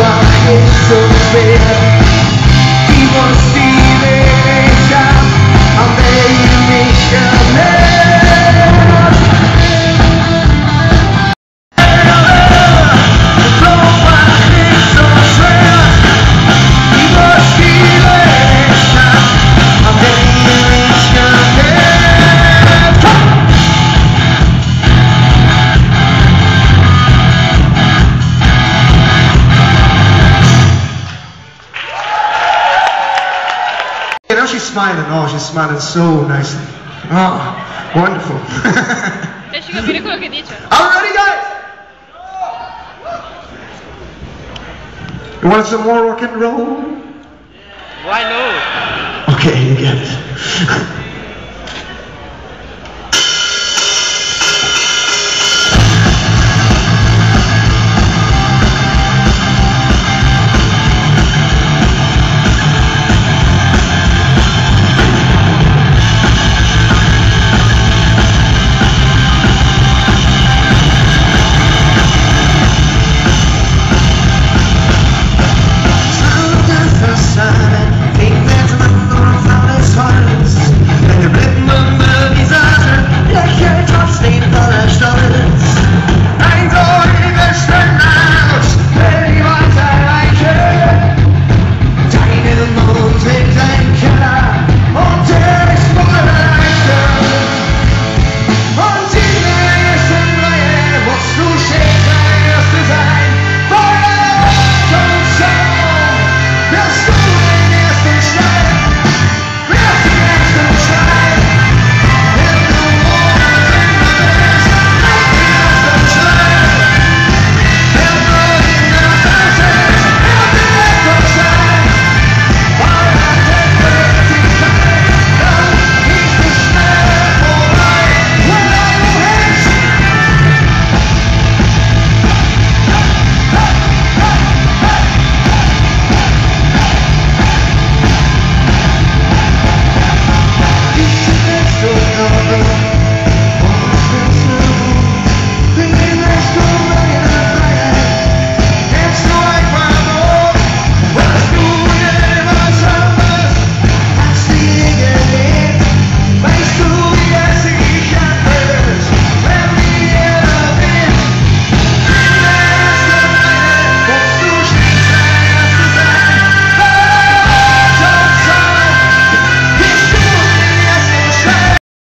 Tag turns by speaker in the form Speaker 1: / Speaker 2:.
Speaker 1: roba che sofferma Chi vuol stile smiling. Oh, she's smiling so nicely. Oh, wonderful.
Speaker 2: Riesci a capire quello che dice? no?
Speaker 1: All ready, guys? You want some more rock and roll?
Speaker 3: Why no?
Speaker 1: Okay, you get it.